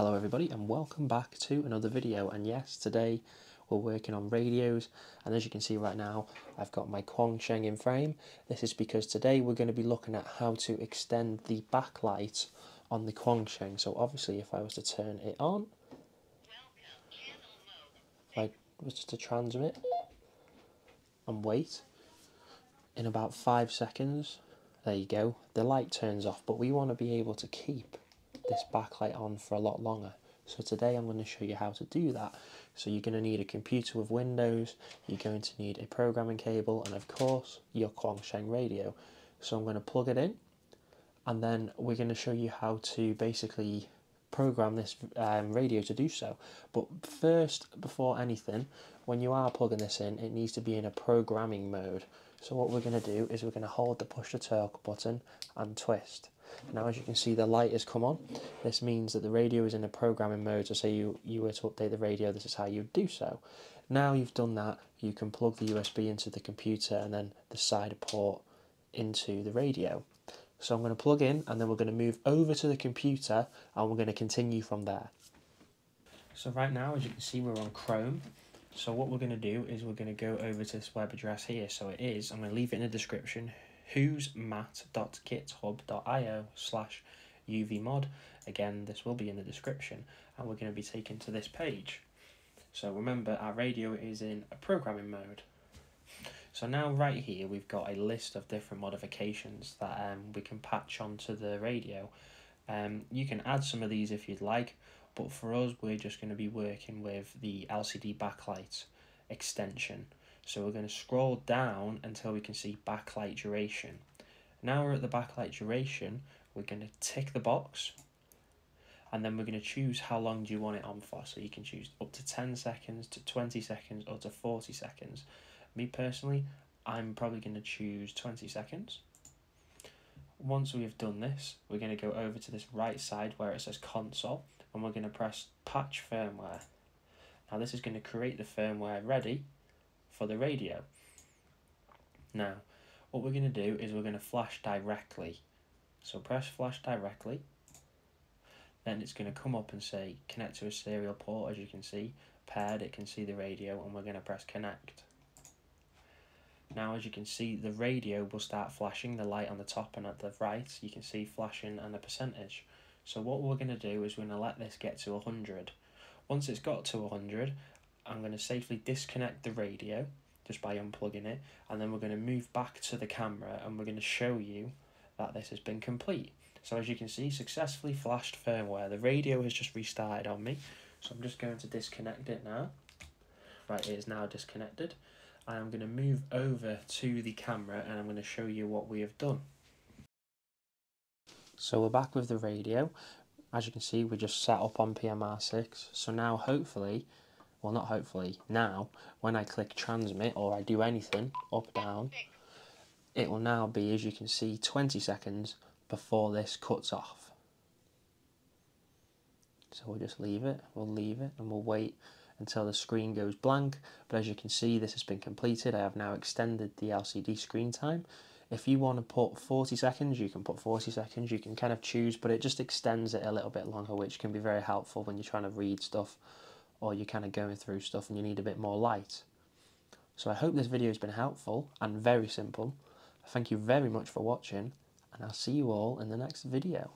Hello everybody and welcome back to another video and yes today we're working on radios and as you can see right now I've got my Quansheng in frame. This is because today we're going to be looking at how to extend the backlight on the Quansheng. So obviously if I was to turn it on, if I was to transmit and wait in about five seconds, there you go, the light turns off but we want to be able to keep this backlight on for a lot longer. So today I'm going to show you how to do that. So you're going to need a computer with Windows, you're going to need a programming cable and of course your Quansheng radio. So I'm going to plug it in and then we're going to show you how to basically program this um, radio to do so. But first, before anything, when you are plugging this in, it needs to be in a programming mode. So what we're going to do is we're going to hold the push to talk button and twist. Now as you can see the light has come on. This means that the radio is in a programming mode so say you, you were to update the radio this is how you do so. Now you've done that you can plug the USB into the computer and then the side port into the radio. So I'm going to plug in and then we're going to move over to the computer and we're going to continue from there. So right now as you can see we're on Chrome. So what we're going to do is we're going to go over to this web address here. So it is, I'm going to leave it in the description, whosmatt.github.io slash uvmod. Again, this will be in the description, and we're going to be taken to this page. So remember, our radio is in a programming mode. So now right here, we've got a list of different modifications that um, we can patch onto the radio. Um, you can add some of these if you'd like, but for us, we're just going to be working with the LCD backlight extension. So we're going to scroll down until we can see backlight duration. Now we're at the backlight duration, we're going to tick the box and then we're going to choose how long do you want it on for. So you can choose up to 10 seconds, to 20 seconds or to 40 seconds. Me personally, I'm probably going to choose 20 seconds. Once we've done this, we're going to go over to this right side where it says console and we're going to press patch firmware. Now this is going to create the firmware ready for the radio. Now, what we're going to do is we're going to flash directly. So press flash directly. Then it's going to come up and say connect to a serial port as you can see. Paired, it can see the radio and we're going to press connect. Now as you can see the radio will start flashing the light on the top and at the right you can see flashing and a percentage. So what we're going to do is we're going to let this get to 100. Once it's got to 100 I'm going to safely disconnect the radio just by unplugging it and then we're going to move back to the camera and we're going to show you that this has been complete. So as you can see successfully flashed firmware. The radio has just restarted on me so I'm just going to disconnect it now. Right it is now disconnected. I am going to move over to the camera and I'm going to show you what we have done. So we're back with the radio. As you can see, we're just set up on PMR6. So now hopefully well not hopefully, now when I click transmit or I do anything, up, down, it will now be, as you can see, 20 seconds before this cuts off. So we'll just leave it, we'll leave it and we'll wait until the screen goes blank. But as you can see, this has been completed. I have now extended the LCD screen time. If you want to put 40 seconds, you can put 40 seconds. You can kind of choose, but it just extends it a little bit longer, which can be very helpful when you're trying to read stuff or you're kind of going through stuff and you need a bit more light. So I hope this video has been helpful and very simple. Thank you very much for watching and I'll see you all in the next video.